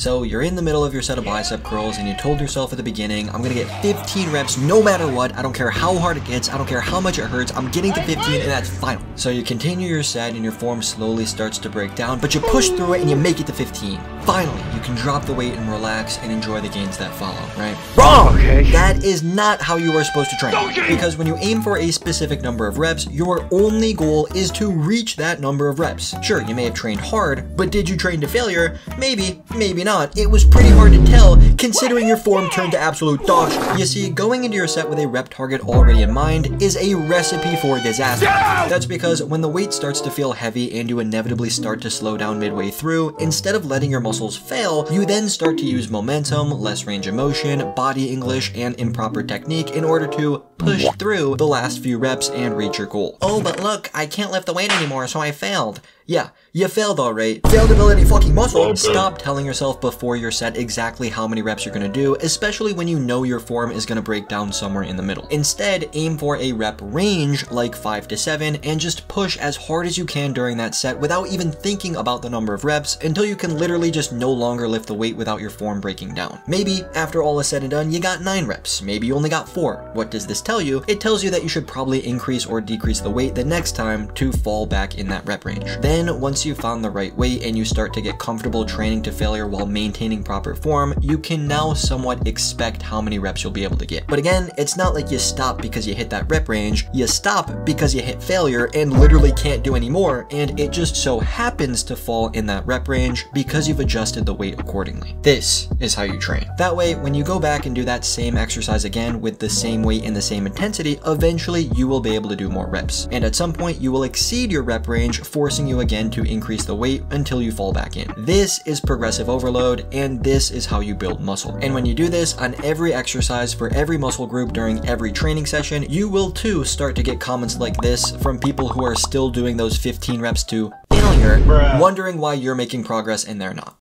So you're in the middle of your set of bicep curls and you told yourself at the beginning, I'm gonna get 15 reps no matter what. I don't care how hard it gets. I don't care how much it hurts. I'm getting to 15 and that's final. So you continue your set and your form slowly starts to break down, but you push through it and you make it to 15. Finally, you can drop the weight and relax and enjoy the gains that follow, right? Wrong! Okay. That is not how you are supposed to train. Because when you aim for a specific number of reps, your only goal is to reach that number of reps. Sure, you may have trained hard, but did you train to failure? Maybe, maybe not. It was pretty hard to tell, considering your form turned to absolute dog. You see, going into your set with a rep target already in mind is a recipe for disaster. That's because when the weight starts to feel heavy and you inevitably start to slow down midway through, instead of letting your muscles fail, you then start to use momentum, less range of motion, body English, and improper technique in order to push through the last few reps and reach your goal. Oh, but look, I can't lift the weight anymore, so I failed. Yeah, you failed alright. Failed any fucking muscle. Stop telling yourself before you're set exactly how many reps you're gonna do, especially when you know your form is gonna break down somewhere in the middle. Instead, aim for a rep range, like 5 to 7, and just push as hard as you can during that set without even thinking about the number of reps until you can literally just no longer lift the weight without your form breaking down. Maybe, after all is said and done, you got 9 reps. Maybe you only got 4. What does this tell you? It tells you that you should probably increase or decrease the weight the next time to fall back in that rep range. Then then, once you've found the right weight and you start to get comfortable training to failure while maintaining proper form, you can now somewhat expect how many reps you'll be able to get. But again, it's not like you stop because you hit that rep range, you stop because you hit failure and literally can't do any more, and it just so happens to fall in that rep range because you've adjusted the weight accordingly. This is how you train. That way, when you go back and do that same exercise again with the same weight and the same intensity, eventually you will be able to do more reps. And at some point, you will exceed your rep range, forcing you again to increase the weight until you fall back in. This is progressive overload, and this is how you build muscle. And when you do this on every exercise for every muscle group during every training session, you will too start to get comments like this from people who are still doing those 15 reps to failure, Bruh. wondering why you're making progress and they're not.